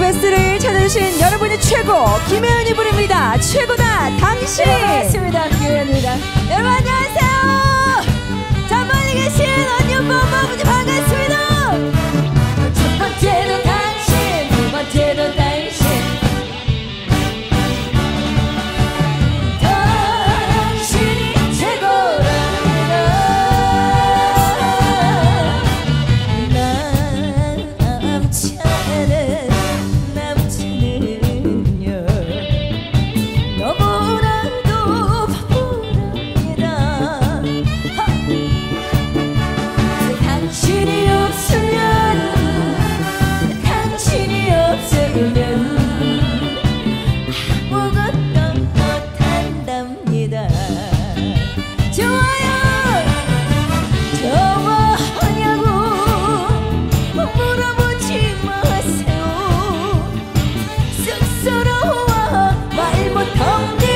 베스트를 찾아주신 여러분이 최고 김혜연이 부릅니다. 최고다 당신. 네, 맞습니다. 김혜연입니다. 여러분 안녕하세요. Deus.